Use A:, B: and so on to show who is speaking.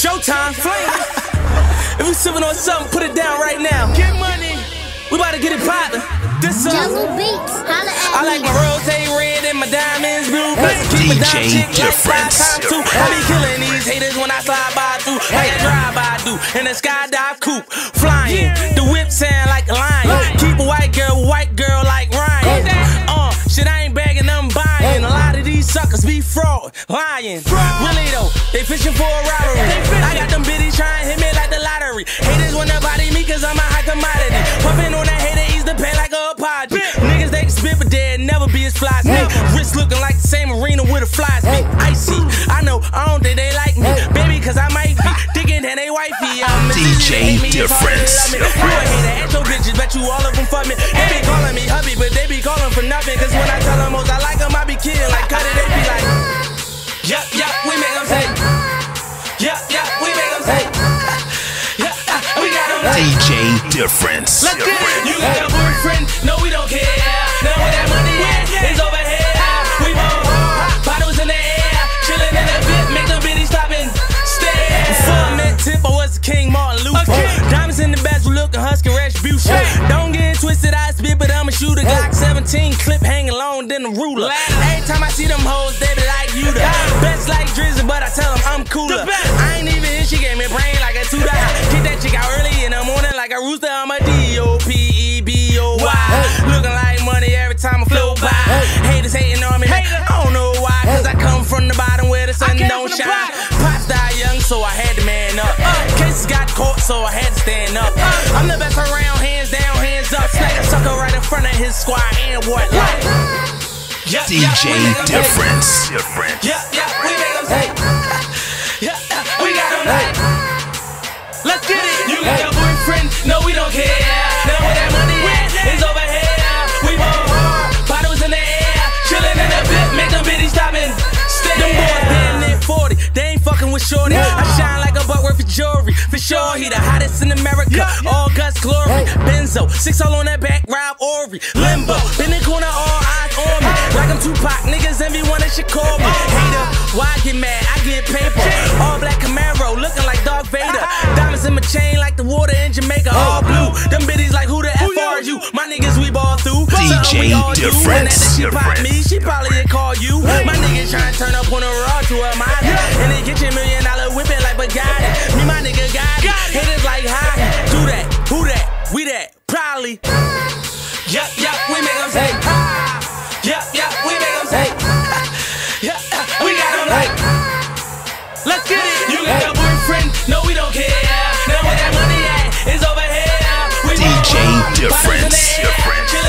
A: Showtime, flame. If we sipping on something, put it down right now.
B: Get money.
A: We about to get it poppin'. This song.
C: Jahlil Beats, holla at
A: I like
C: me.
A: my rose red and my diamonds blue.
D: Hey,
A: Keep a
D: DJ
A: dime chick like five
D: difference.
A: times two. I be killing these haters when I slide by through. Like a drive by do in a skydive coupe. Flying, the fraud, lying. Really though, they fishing for a robbery. I got them biddies trying to hit me like the lottery. Haters wanna body me cause I'm a high commodity. Puffin' on that hater, ease the pain like a apology. Niggas they can spit, but they'll never be as fly as me. Wrist looking like the same arena with a flies me. Icy, I know, I don't think they like me. Baby, cause I might be digging than they wifey. I'm
D: DJ Difference.
A: You a hater, at your bitches, bet you all of them fuck me. They be calling me hubby, but they be calling for nothing. Cause when I tell them most I like them, got.
D: DJ Difference.
A: Let's get it. You got a boyfriend? No, we don't care. Now where that money at? It's over here. We ball hard. Bottles in the air. Chillin' in that bit. Make the bitty stop and stare. Before I met Tip, I was King Martin Luther. Diamonds in the bezel looking husky retribution. Don't get it twisted. I spit, but I'm a shooter. Glock 17 clip hanging long than a ruler. Every time I see them hoes, they be like you the best like Drizzy, but I tell them I'm cooler. I ain't so I had to man up. Cases got caught, so I had to stand up. I'm the best around, hands down, hands up. A sucker right in front of his squad and what like. Yeah, yeah,
D: DJ
A: 'em say-
D: Difference.
A: With Shorty. I shine like a butt worth of jewelry. For sure, he the hottest in America. All guts glory. Benzo. Six all on that back. Rob Ori. Limbo. been In the corner, all eyes on me. Like I'm Tupac. Niggas envy one that should call me. Hater. Why I get mad? I get paper. All black Camaro. Looking like Darth Vader.
D: DJ
A: we all do. And
D: Difference.
A: she pop me, she probably did call you. My niggas tryna turn up on a raw to a. And they get a million dollar whip it like Bugatti. Me, my nigga got it. Haters like hi. Do that. Who that? We that. Probably. Yup, yup, we make them say. Yup, yup, we make them say. Yup, yup, we got them like. Let's get it. You got a boyfriend? No, we don't care. Now where that money at? It's over here. We
D: DJ
A: ball hard. Bottles in the
D: Difference. Difference.